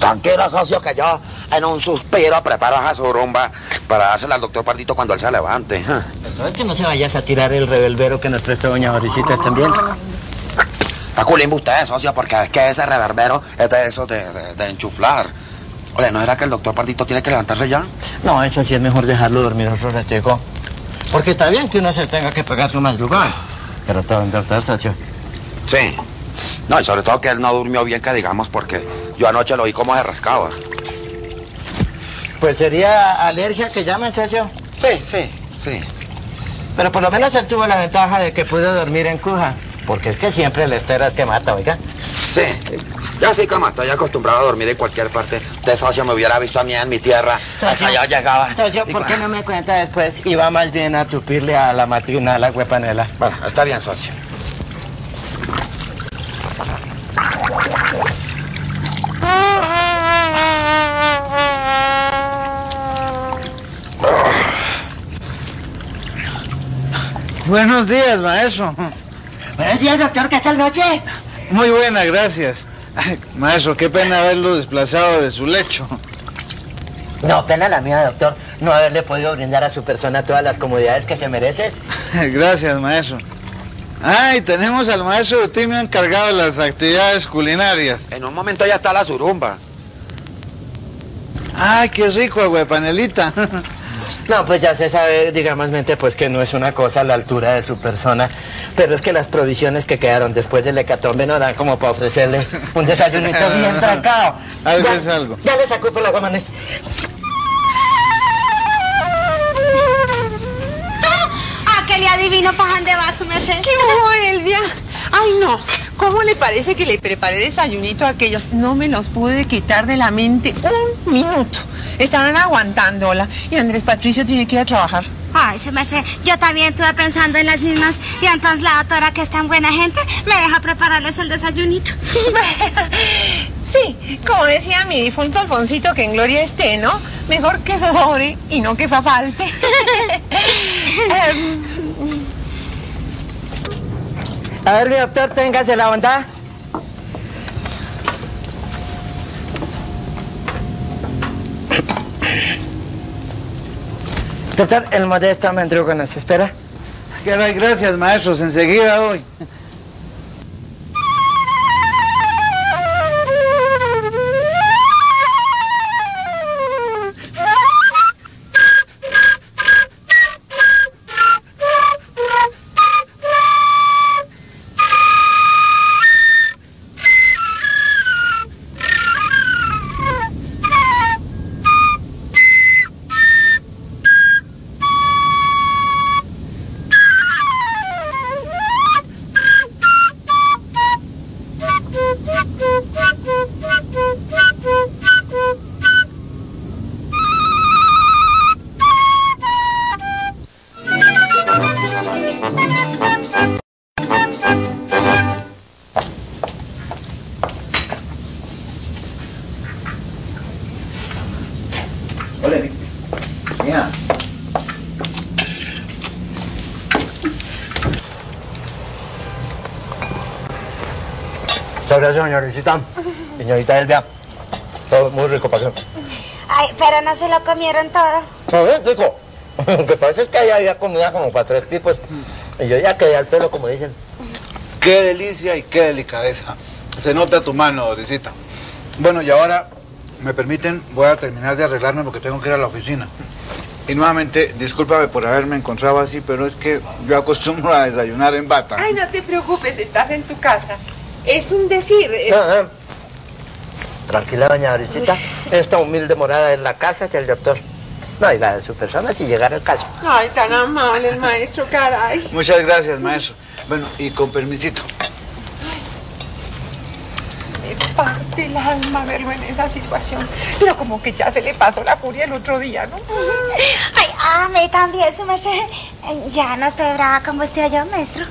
Tranquilo, socio, que yo en un suspiro preparo a su rumba para dársela al doctor Pardito cuando él se levante. No es que no se vayas a tirar el reverbero que nos prestó doña Joricita también. Está culimbo usted, socio, porque es que ese reverbero es de eso de, de, de enchuflar. Oye, ¿no era que el doctor Pardito tiene que levantarse ya? No, eso sí es mejor dejarlo dormir otro ratico. Porque está bien que uno se tenga que pegar su madrugada. Pero todo en doctor, socio. Sí. No, y sobre todo que él no durmió bien, que digamos, porque yo anoche lo vi como se rascaba. Pues sería alergia que llamen, socio. Sí, sí, sí. Pero por lo menos él tuvo la ventaja de que pudo dormir en cuja. Porque es que siempre el estero es que mata, oiga. Sí, yo sí como estoy acostumbrado a dormir en cualquier parte. De socio me hubiera visto a mí en mi tierra. Socio, yo llegaba. Socio, ¿por qué no me cuenta después? Iba más bien a tupirle a la matrina, a la huepanela. Bueno, está bien, socio. Buenos días, maestro. Buenos días, doctor, ¿qué tal noche? Muy buena, gracias. Maestro, qué pena haberlo desplazado de su lecho. No, pena la mía, doctor, no haberle podido brindar a su persona todas las comodidades que se merece. Gracias, maestro. Ah, y tenemos al maestro Eutimio encargado de las actividades culinarias. En un momento ya está la surumba. Ay, qué rico, panelita. No, pues ya se sabe, digamos, pues que no es una cosa a la altura de su persona, pero es que las provisiones que quedaron después del hecatombe no dan como para ofrecerle un desayunito bien trancado. Algo Ya- es algo. Ya le sacó por la guamane. Ah, que le adivino para dónde va su merced. ¿Qué hubo, Elvia? Ay, no. ¿Cómo le parece que le preparé desayunito a aquellos? No me los pude quitar de la mente un minuto. Estaban aguantándola y Andrés Patricio tiene que ir a trabajar. Ay, su merced, yo también estuve pensando en las mismas. Y entonces la doctora, que es tan buena gente, me deja prepararles el desayunito. Sí, como decía mi difunto Alfonsito, que en gloria esté, ¿no? Mejor que eso sobre y no que fa falte. Em, A ver, mi doctor, téngase la bondad. Doctor, el modesto mendrugo nos espera. Caray, gracias, maestros. Enseguida hoy. Gracias, señorita. Señorita Elvia. Todo muy rico qué. Ay, pero no se lo comieron todo. A ver, rico. Lo que pasa es que ahí había comida como para tres tipos. Y yo ya quedé al pelo, como dicen. Qué delicia y qué delicadeza. Se nota tu mano, Dorisita. Bueno, y ahora, me permiten, voy a terminar de arreglarme porque tengo que ir a la oficina. Y nuevamente, discúlpame por haberme encontrado así, pero es que yo acostumbro a desayunar en bata. Ay, no te preocupes, estás en tu casa. Es un decir. eh, Ah, ah. Tranquila, doña Dorisita. Esta humilde morada es la casa del doctor. No, y la de su persona si llegara el caso. Ay, tan amable el maestro, caray. Muchas gracias, maestro. Bueno, y con permisito. Me parte el alma verlo en esa situación. Pero como que ya se le pasó la furia el otro día, ¿no? Ay, a mí también, su merced. Ya no estoy brava como usted yo, maestro.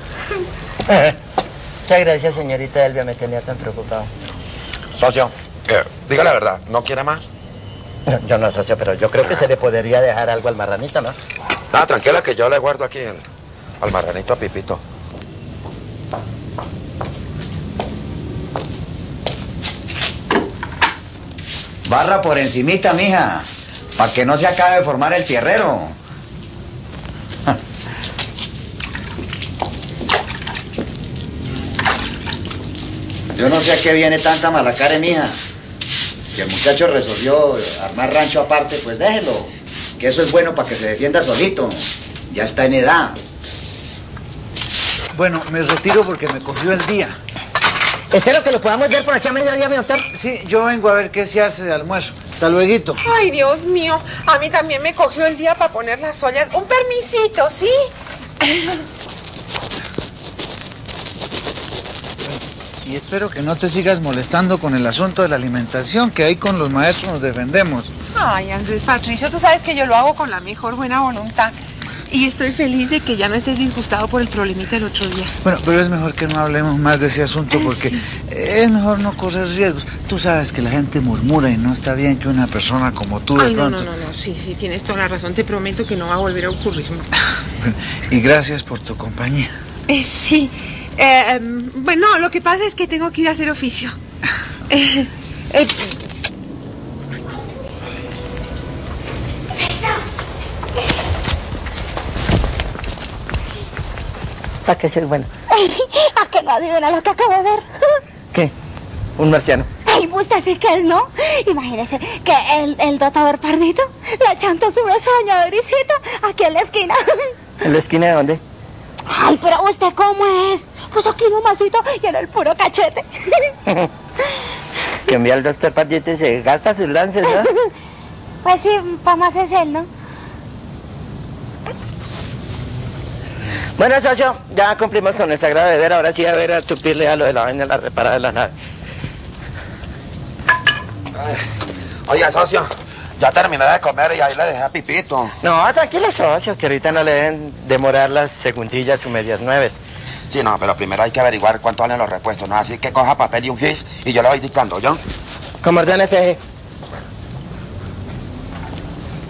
Muchas gracias, señorita Elvia. Me tenía tan preocupado. Socio, eh, diga la verdad, ¿no quiere más? Yo no, socio, pero yo creo que se le podría dejar algo al marranito, ¿no? Ah, tranquila que yo le guardo aquí el, al marranito a Pipito. Barra por encimita, mija, para que no se acabe de formar el tierrero. Yo no sé a qué viene tanta mala cara, mija. Si el muchacho resolvió armar rancho aparte, pues déjelo. Que eso es bueno para que se defienda solito. Ya está en edad. Bueno, me retiro porque me cogió el día. Espero que lo podamos ver por aquí a mediodía, mi doctor. Sí, yo vengo a ver qué se hace de almuerzo. Hasta luego. Ay, Dios mío, a mí también me cogió el día para poner las ollas. Un permisito, ¿sí? Y espero que no te sigas molestando con el asunto de la alimentación, que ahí con los maestros nos defendemos. Ay, Andrés Patricio, tú sabes que yo lo hago con la mejor buena voluntad. Y estoy feliz de que ya no estés disgustado por el problemita del otro día. Bueno, pero es mejor que no hablemos más de ese asunto porque sí. es mejor no correr riesgos. Tú sabes que la gente murmura y no está bien que una persona como tú de Ay, no, pronto... no, no, no, sí, sí, tienes toda la razón. Te prometo que no va a volver a ocurrir. Bueno, y gracias por tu compañía. Eh, sí. Eh, em, bueno, lo que pasa es que tengo que ir a hacer oficio. Eh, eh, ¿Para qué es el bueno? ¿A que no adivina lo que acabo de ver? ¿Qué? Un marciano. Ay, usted sí que es, ¿no? Imagínese que el, el dotador pardito le chantó su beso a doña aquí en la esquina. ¿En la esquina de dónde? Ay, pero usted cómo es? Pues aquí nomasito y en el puro cachete. Que envía al doctor Pardito y se gasta sus lances, ¿no? Pues sí, para más es él, ¿no? Bueno, socio, ya cumplimos con el sagrado deber. Ahora sí a ver a tupirle a lo de la vaina de la reparada de la nave. Oye, socio, ya terminé de comer y ahí le dejé a Pipito. No, tranquilo, socio, que ahorita no le deben demorar las segundillas o medias nueves. Sí, no, pero primero hay que averiguar cuánto valen los repuestos, ¿no? Así que coja papel y un gis y yo le voy dictando, ¿yo? Como ordene FG.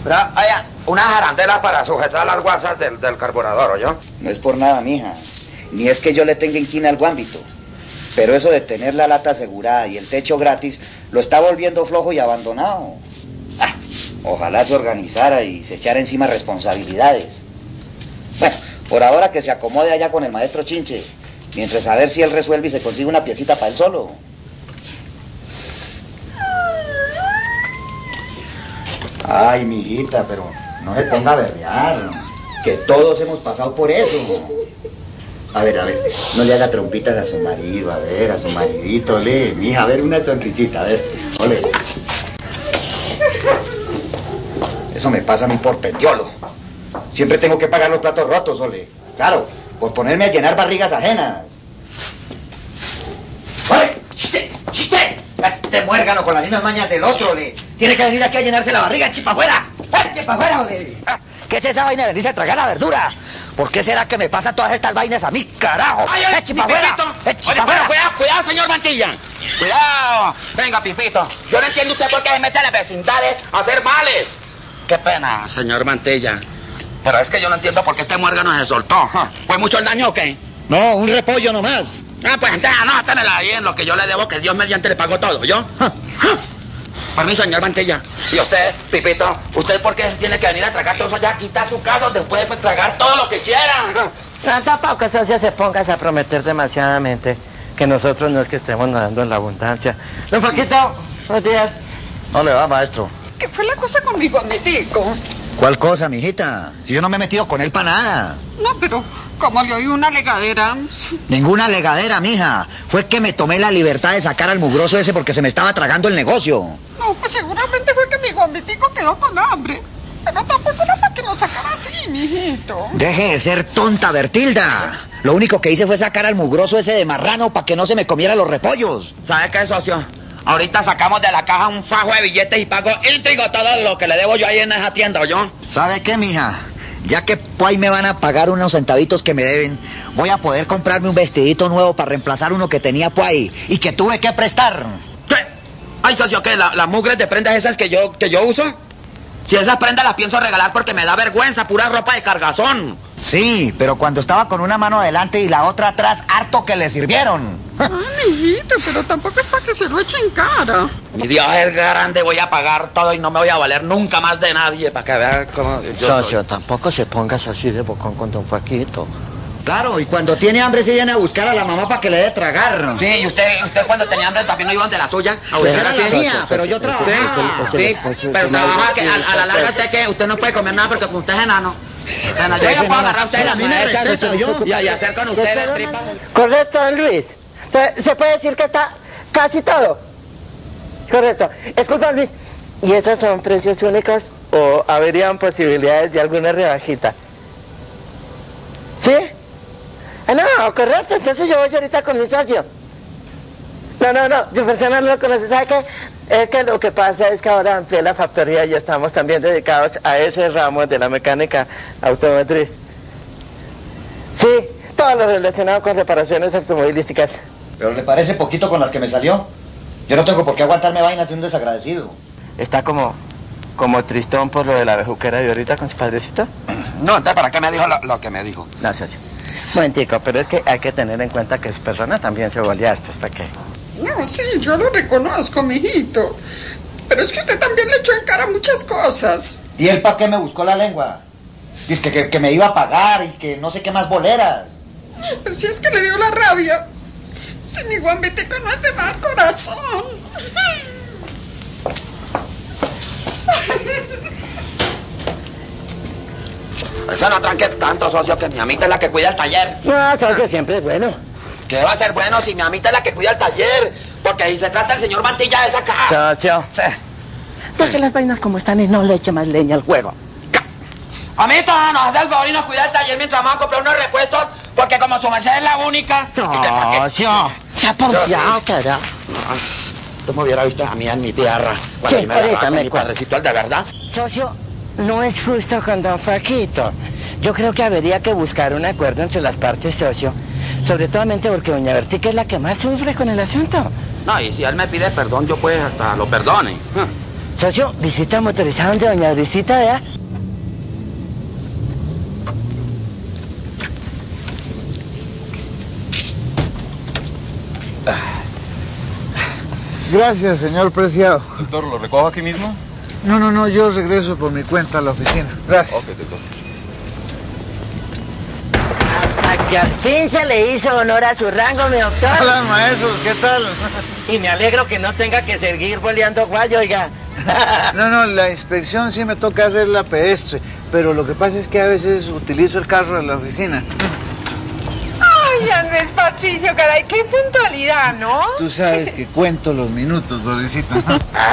Pero, oye, una jarandela para sujetar las guasas del, del carburador, ¿yo? No es por nada, mija. Ni es que yo le tenga inquina al guámbito. Pero eso de tener la lata asegurada y el techo gratis lo está volviendo flojo y abandonado. Ah, ojalá se organizara y se echara encima responsabilidades. Bueno, por ahora que se acomode allá con el maestro Chinche, mientras a ver si él resuelve y se consigue una piecita para él solo. Ay, mijita, pero no se ponga a berrear. Que todos hemos pasado por eso. A ver, a ver, no le haga trompitas a su marido, a ver, a su maridito, ole, mija, a ver, una sonrisita, a ver, ole. Eso me pasa a mí por petiolo. Siempre tengo que pagar los platos rotos, ole. Claro, por ponerme a llenar barrigas ajenas. ¡Ole! ¡Chiste! ¡Chiste! Este muérgano con las mismas mañas del otro, ole. Tiene que venir aquí a llenarse la barriga, chipa afuera. ¡Eh, chipa afuera, ole! ¿Qué es esa vaina de venirse a tragar la verdura? ¿Por qué será que me pasan todas estas vainas a mí, carajo? ¡Ay, ay, ¡Eche Oye, pa' cuidado, afuera! cuidado, cuidado, señor Mantilla. Cuidado. Venga, Pipito. Yo no entiendo usted por qué se mete a las vecindades a hacer males. Qué pena, señor Mantilla. Pero es que yo no entiendo por qué este muérgano se soltó. ¿Fue mucho el daño o qué? No, un repollo nomás. Ah, pues entonces anótenela ahí en lo que yo le debo, que Dios mediante le pagó todo, ¿yo? Ja. Permiso, señor Mantilla. Y usted, Pipito, ¿usted por qué tiene que venir a tragar todo eso ya? Quita su casa donde puede pues, tragar todo lo que quiera. Ja. No, tampoco, socio, se pongas a prometer demasiadamente que nosotros no es que estemos nadando en la abundancia. Don Paquito, buenos días. No le va, maestro. ¿Qué fue la cosa con mi gometico? ¿Cuál cosa, mijita? Si yo no me he metido con él para nada. No, pero como le oí una legadera. Ninguna legadera, mija. Fue que me tomé la libertad de sacar al mugroso ese porque se me estaba tragando el negocio. No, pues seguramente fue que mi gometico quedó con hambre. Pero tampoco era para que lo sacara así, mijito. Deje de ser tonta, Bertilda. Lo único que hice fue sacar al mugroso ese de marrano para que no se me comiera los repollos. ¿Sabe qué, socio? Ahorita sacamos de la caja un fajo de billetes y pago íntrigo todo lo que le debo yo ahí en esa tienda, ¿yo? ¿Sabe qué, mija? Ya que ahí me van a pagar unos centavitos que me deben, voy a poder comprarme un vestidito nuevo para reemplazar uno que tenía por ahí y que tuve que prestar. ¿Qué? Ay, socio, ¿qué? ¿La- ¿Las mugres de prendas esas que yo, que yo uso? Si esas prendas las pienso regalar porque me da vergüenza, pura ropa de cargazón. Sí, pero cuando estaba con una mano adelante y la otra atrás, harto que le sirvieron. Ah, mijito, pero tampoco es para que se lo echen cara. Mi Dios es grande, voy a pagar todo y no me voy a valer nunca más de nadie para que vean cómo yo Socio, soy. tampoco se pongas así de bocón con don Faquito. Claro, y cuando tiene hambre se viene a buscar a la mamá para que le dé tragar. Sí, y usted, usted cuando tenía hambre también no iban de la suya. A usted era la mía, pero yo trabajaba. Sí, sí, pero trabaja que a, a la larga usted que usted no puede comer nada porque usted es enano. Bueno, yo ya puedo agarrar a usted la A mí me mano respeta, derecha yo. y, hacer con usted tripa. Correcto, don Luis. Entonces, Se puede decir que está casi todo. Correcto. Esculpa, Luis. ¿Y esos son precios únicos o habrían posibilidades de alguna rebajita? ¿Sí? Ah, no, correcto. Entonces yo voy ahorita con mi socio. No, no, no. Su persona no lo conoce. ¿Sabe qué? Es que lo que pasa es que ahora amplié la factoría y estamos también dedicados a ese ramo de la mecánica automotriz. Sí, todo lo relacionado con reparaciones automovilísticas. Pero le parece poquito con las que me salió. Yo no tengo por qué aguantarme vainas de un desagradecido. Está como, como tristón por lo de la bejuquera de ahorita con su padrecito. No, entonces, ¿para qué me dijo lo, lo que me dijo? No, socio. Momentico, pero es que hay que tener en cuenta que su persona también se volvió esto, ¿para qué? No, sí, yo lo reconozco, mijito. Pero es que usted también le echó en cara muchas cosas. ¿Y él para qué me buscó la lengua? Dice que, que, que me iba a pagar y que no sé qué más boleras. Pues si es que le dio la rabia. Si mi guambetico no es de mal corazón. Eso no tranque tanto, socio, que mi amita es la que cuida el taller. No, socio siempre es bueno. ¿Qué va a ser bueno si mi amita es la que cuida el taller? Porque ahí se trata el señor Mantilla de esa cara. Socio. Sí. Deje las vainas como están y no le eche más leña al juego. Amita, nos hace el favor y nos cuida el taller mientras vamos a comprar unos repuestos, porque como su merced es la única. Socio. Se ha porfiado, cara. Tú me hubiera visto a mí en mi tierra. Cuando Sí, mí me agarraba mi padrecito, el de verdad. Socio, no es justo con don Faquito. Yo creo que habría que buscar un acuerdo entre las partes, socio. Sobre todo porque doña Bertica es la que más sufre con el asunto. No, y si él me pide perdón, yo pues hasta lo perdone. Socio, visita motorizada donde doña Brisita, vea. Gracias, señor preciado. Doctor, ¿lo recojo aquí mismo? No, no, no, yo regreso por mi cuenta a la oficina. Gracias. Ok, doctor. Hasta que al fin se le hizo honor a su rango, mi doctor. Hola, maestros, ¿qué tal? Y me alegro que no tenga que seguir boleando guayo, oiga. No, no, la inspección sí me toca hacerla pedestre, pero lo que pasa es que a veces utilizo el carro de la oficina. Patricio, caray, qué puntualidad, ¿no? Tú sabes que cuento los minutos, Dorisita.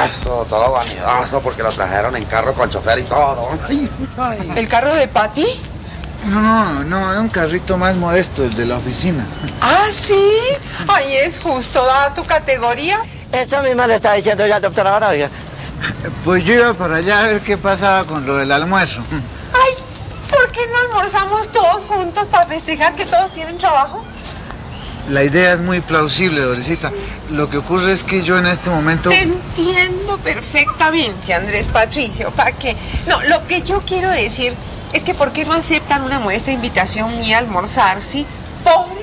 Eso, todo vanidoso, porque lo trajeron en carro con chofer y todo. ¿El carro de Patty? No, no, no, es un carrito más modesto, el de la oficina. Ah, sí. Ay, es justo, dada tu categoría. Eso mismo le está diciendo ya, doctora, oiga. Pues yo iba para allá a ver qué pasaba con lo del almuerzo. Ay, ¿por qué no almorzamos todos juntos para festejar que todos tienen trabajo? La idea es muy plausible, Dorisita. Lo que ocurre es que yo en este momento... Te entiendo perfectamente, Andrés Patricio. ¿Para qué? No, lo que yo quiero decir es que ¿por qué no aceptan una modesta invitación mía a almorzar, sí? Pobre,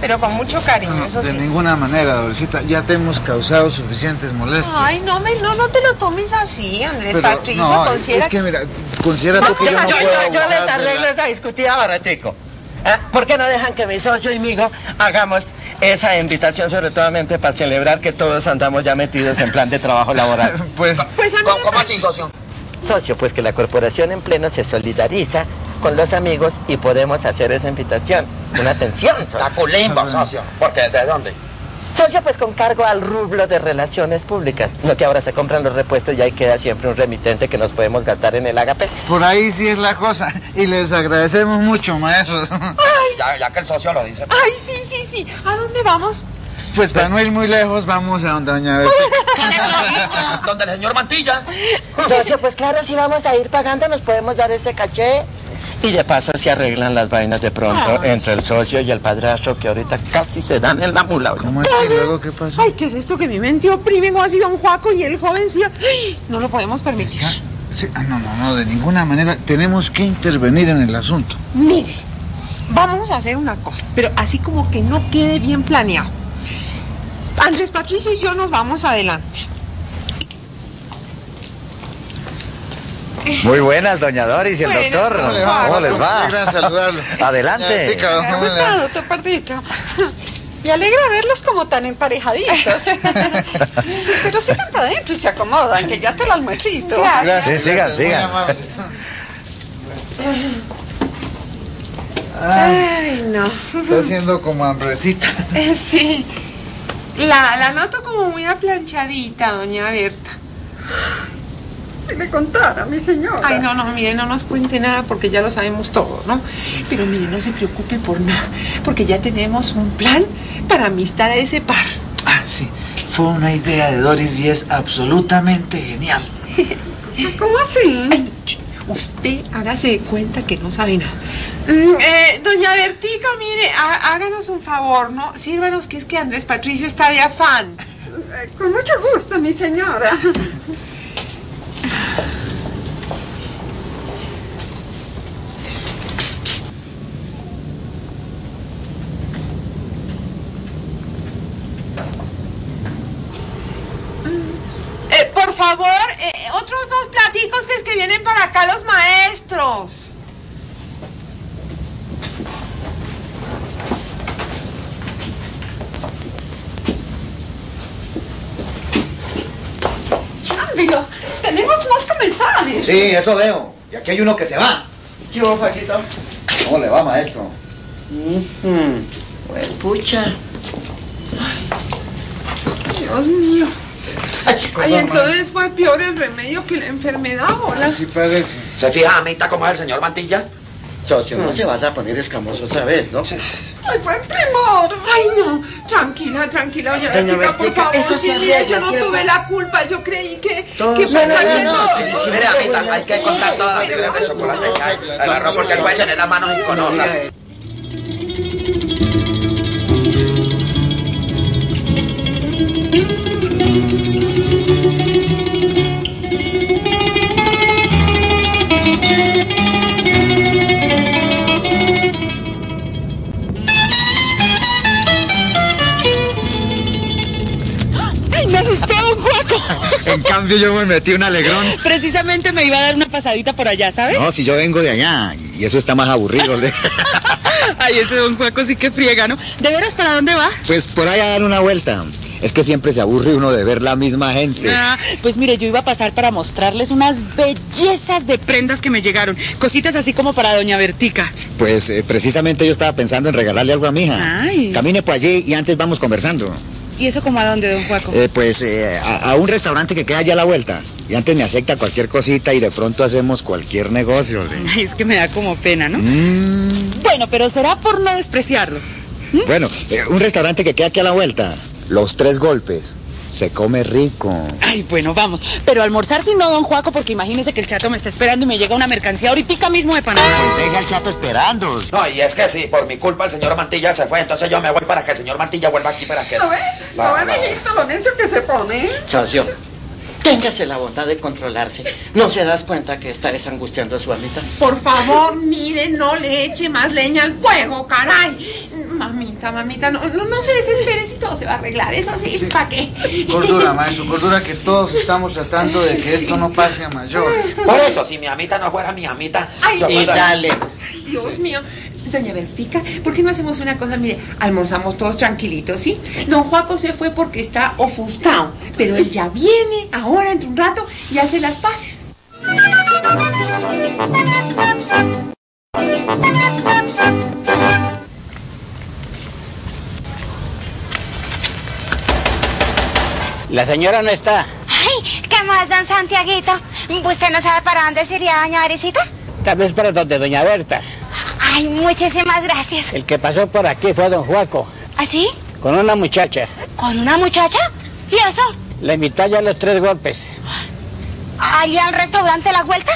pero con mucho cariño, No, eso de sí. ninguna manera, Dorisita. Ya te hemos causado suficientes molestias. Ay, no, me, no, no te lo tomes así, Andrés Pero, Patricio. no, considera es que mira, considera tú que yo no yo, puedo yo- yo abusar les arreglo la- esa discutida baratico. ¿Eh? ¿Por qué no dejan que mi socio y migo hagamos esa invitación, sobre todo para celebrar que todos andamos ya metidos en plan de trabajo laboral? Pues, Pues mí ¿Cómo, cómo así, socio? Socio, pues que la corporación en pleno se solidariza con los amigos y podemos hacer esa invitación. Una atención. socio. Culimbo, socio. Porque, ¿de dónde? Socio, pues con cargo al rublo de relaciones públicas. No que ahora se compran los repuestos y ahí queda siempre un remitente que nos podemos gastar en el agape. por ahí sí es la cosa. Y les agradecemos mucho, maestros. Ya, ya que el socio lo dice. Ay, sí, sí, sí. ¿A dónde vamos? Pues para no ir muy lejos, vamos a donde doña Betty. Donde el señor Mantilla. Socio, pues claro, si vamos a ir pagando nos podemos dar ese caché. Y de paso se arreglan las vainas de pronto entre el socio y el padrastro que ahorita casi se dan en la mula. ¿Cómo así? ¿Luego qué pasó? Ay, ¿qué es esto que mi mente oprime como ha sido un Juaco y el joven sí? No lo podemos permitir. Sí, ah, no, no, no, de ninguna manera. Tenemos que intervenir en el asunto. Mire, vamos a hacer una cosa, pero así como que no quede bien planeado. Andrés Patricio y yo nos vamos adelante. Muy buenas, doña Doris y el Bueno, doctor. ¿cómo le va? ¿Cómo les va? Saludarlo. Adelante. Tica, ¿Cómo ¿cómo le está, doctor Pardito? Me alegra verlos como tan emparejaditos. Pero sigan para adentro y se acomodan, que ya está el almuercito. Sí, sigan, sigan. Ay, no. Está haciendo como hambrecita. Eh, Sí. La, la noto como muy aplanchadita, doña Berta. Si me contara, mi señora. Ay, no, no, mire, no nos cuente nada porque ya lo sabemos todo, ¿no? Pero mire, no se preocupe por nada, porque ya tenemos un plan para amistar a ese par. Ah, sí. Fue una idea de Doris y es absolutamente genial. ¿Cómo así? Ay, usted hágase de cuenta que no sabe nada. Mm, eh, doña Bertica, mire, há- háganos un favor, ¿no? Sírvanos que es que Andrés Patricio está de afán. Eh, Con mucho gusto, mi señora. Eh, por favor, eh, otros dos platicos que es que vienen para acá los maestros. Chámbilo, tenemos más comensales. Sí, eso veo. Y aquí hay uno que se va. Yo, Paquito. ¿Cómo le va, maestro? Pues pucha. Dios mío. Ay, entonces fue peor el remedio que la enfermedad, hola. Así parece. ¿Se fija, amita, cómo es el señor Mantilla? Socio, no se vas a poner escamoso otra vez, ¿no? Ay, buen primor. Ay, no, tranquila, tranquila, doña Doña Bertica, por favor. eso sí, arregla, yo no ¿cierto? tuve la culpa, yo creí que, Todo que no, sí, sí. Mire, amita, hay que contar todas las figuras de chocolate que hay. Agarró porque él puede tener las manos inconosas. Cambio, yo me metí un alegrón. Precisamente me iba a dar una pasadita por allá, ¿sabe? No, si yo vengo de allá, y eso está más aburrido. Ay, ese don Juaco sí que friega, ¿no? ¿De veras para dónde va? Pues por ahí a dar una vuelta. Es que siempre se aburre uno de ver la misma gente. Ah, pues mire, yo iba a pasar para mostrarles unas bellezas de prendas que me llegaron. Cositas así como para doña Bertica. Pues eh, precisamente yo estaba pensando en regalarle algo a mi hija. Ay. Camine por allí y antes vamos conversando. ¿Y eso como a dónde, don Juaco? Eh, pues eh, a, a un restaurante que queda allá a la vuelta. Y antes me acepta cualquier cosita y de pronto hacemos cualquier negocio. ¿sí? Ay, es que me da como pena, ¿no? Mm, Bueno, pero será por no despreciarlo. bueno, eh, un restaurante que queda aquí a la vuelta. Los tres golpes. Se come rico. Ay, bueno, vamos. Pero almorzar si no, don Juaco, porque imagínese que el chato me está esperando y me llega una mercancía ahorita mismo de Panamá. Pues deja al chato esperando. No, y es que sí, por mi culpa el señor Mantilla se fue, entonces yo me voy para que el señor Mantilla vuelva aquí para que... ¿No ve? ¿No ve, mijito, lo necio que se pone? Socio, téngase la bondad de controlarse. ¿No se das cuenta que está desangustiando a su amita? Por favor, mire, no le eche más leña al fuego, caray. Mamita, mamita, no, no, no se desespere si todo se va a arreglar, eso sí, ¿para qué? Cordura, maestro, cordura que todos estamos tratando de que esto no pase a mayor. Por eso, si mi amita no fuera mi amita... Ay, yo Y dale. Ay, Dios mío. Doña Bertica, ¿por qué no hacemos una cosa? Mire, almorzamos todos tranquilitos, ¿sí? Don Juaco se fue porque está ofuscado, pero él ya viene ahora, entre un rato, y hace las paces. La señora no está. Ay, ¿qué más, don Santiaguito? ¿Usted no sabe para dónde sería doña Arecita? Tal vez para donde doña Berta. Ay, muchísimas gracias. El que pasó por aquí fue don Juaco, ¿Así? con una muchacha. ¿Con una muchacha? ¿Y eso? La invitó ya a los tres golpes. ¿Allí al restaurante La Vuelta?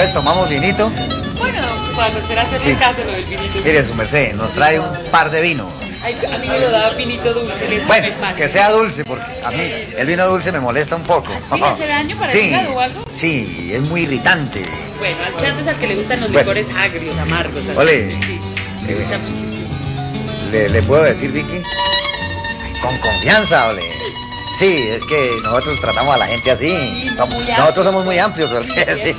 Entonces tomamos vinito. Bueno, Juan, usted hacerle Sí. caso lo del vinito. Mire, su merced, nos trae un par de vinos. Ay, a mí me lo daba vinito dulce, Bueno, que sea dulce, porque a mí el vino dulce me molesta un poco. ¿Ah, sí? ¿Hace daño para el Sí, hígado o algo? sí, es muy irritante. Bueno, al es al que le gustan los Bueno. licores agrios, amargos. así. Ole. Sí, me Eh, gusta muchísimo. ¿Le, le puedo decir, Vicky? Con confianza, ole. Sí, es que nosotros tratamos a la gente así. Sí, Somos- muy nosotros somos muy amplios. Sí, Sí.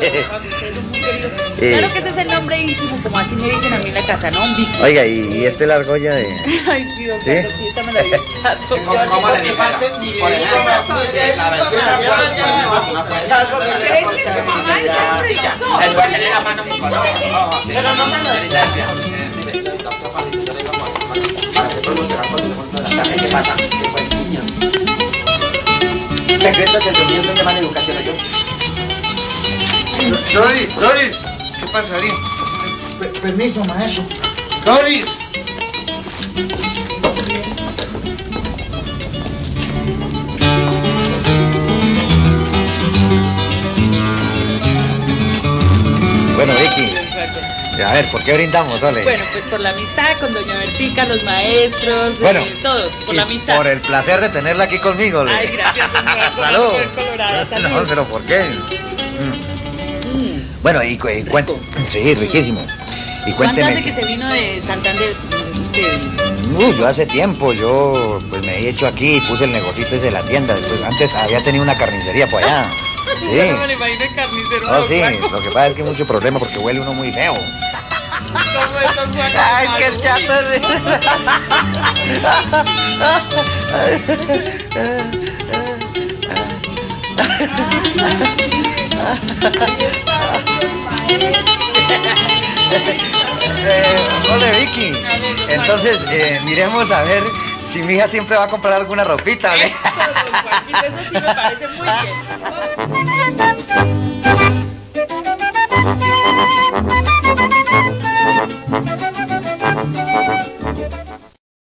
Eh. Claro que ese es el nombre íntimo, como así me dicen a mí en la casa, ¿no? Un. Oiga, ¿y, y este la argolla de...? Ay, sí, don ¿Sí? Carlos, sí, esta me la dio el chato. ¿Cómo, cómo le? Por ejemplo, la aventura fue una puede ser. ¿Crees que su mamá está entre los dos? Él fue a tener la mano muy color. Pero no me lo Para ¿Qué pasa? ¿Qué fue, niño? Secretos del movimiento de mala educación, yo. Doris, Doris, ¿qué pasaría? permiso, maestro. Doris. Bueno, Vicky, a ver, ¿por qué brindamos, ole? Bueno, pues por la amistad con doña Bertica, los maestros, eh, Bueno, todos, por la amistad. Por el placer de tenerla aquí conmigo, ole. Ay, gracias, la Salud. colorada, salud. No, pero ¿por qué? Mm. Bueno, y, y cuento. Sí, riquísimo. Y ¿Cuánto cuénteme. hace que se vino de Santander mm, usted? Yo hace tiempo, yo pues me he hecho aquí y puse el negocito ese de la tienda. Antes había tenido una carnicería por allá. Sí. No me imagino carnicero. No, sí, lo que pasa es que hay mucho problema porque huele uno muy feo. Ay, el chato. Eh, ole, Vicky. Entonces, eh, miremos a ver si mi hija siempre va a comprar alguna ropita. ¿vale? Eso, don Juanquito, eso sí me parece muy bien. Thank you.